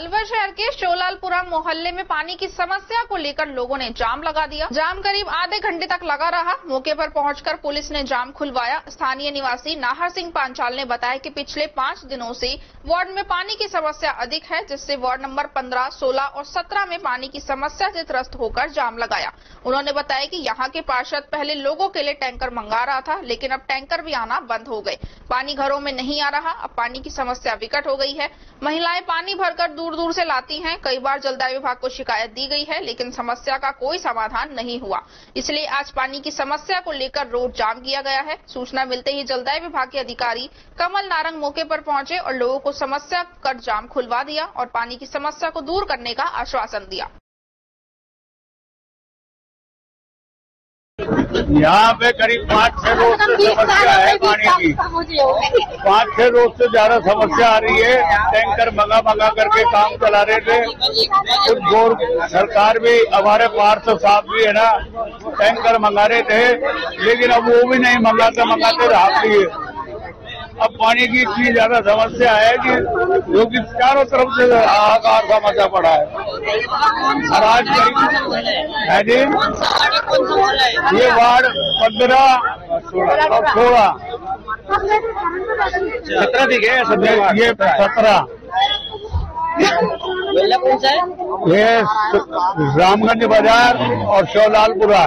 अलवर शहर के शोलालपुरा मोहल्ले में पानी की समस्या को लेकर लोगों ने जाम लगा दिया। जाम करीब आधे घंटे तक लगा रहा। मौके पर पहुंचकर पुलिस ने जाम खुलवाया। स्थानीय निवासी नाहर सिंह पांचाल ने बताया कि पिछले पाँच दिनों से वार्ड में पानी की समस्या अधिक है जिससे वार्ड नंबर 15, 16 और 17 में पानी की समस्या से त्रस्त होकर जाम लगाया। उन्होंने बताया कि यहाँ के पार्षद पहले लोगों के लिए टैंकर मंगा रहा था लेकिन अब टैंकर भी आना बंद हो गए। पानी घरों में नहीं आ रहा। अब पानी की समस्या विकट हो गई है। महिलाएँ पानी भरकर दूर दूर दूर से लाती हैं। कई बार जलदाय विभाग को शिकायत दी गई है, लेकिन समस्या का कोई समाधान नहीं हुआ। इसलिए आज पानी की समस्या को लेकर रोड जाम किया गया है। सूचना मिलते ही जलदाय विभाग के अधिकारी कमल नारंग मौके पर पहुँचे और लोगों को समस्या कर जाम खुलवा दिया और पानी की समस्या को दूर करने का आश्वासन दिया। यहाँ पे करीब पाँच छह रोज से समस्या है पानी की। पाँच छह रोज से ज़्यादा समस्या आ रही है। टैंकर मंगा मंगा करके काम चला रहे थे। कुछ गोर सरकार भी हमारे पार्षद साहब भी है ना टैंकर मंगा रहे थे। लेकिन अब वो भी नहीं मंगाते मंगाते राहत लिए अब पानी की इतनी ज़्यादा समस्या है कि जो कि चारों तरफ़ से हाहाकार सा मचा पड़ा है। और आज है जी ये वार्ड पंद्रह और सोलह। सत्रह दिखे ये सत्रह ये सत्रह। कौन सा है? ये रामगंज बाज़ार और शौलालपुरा।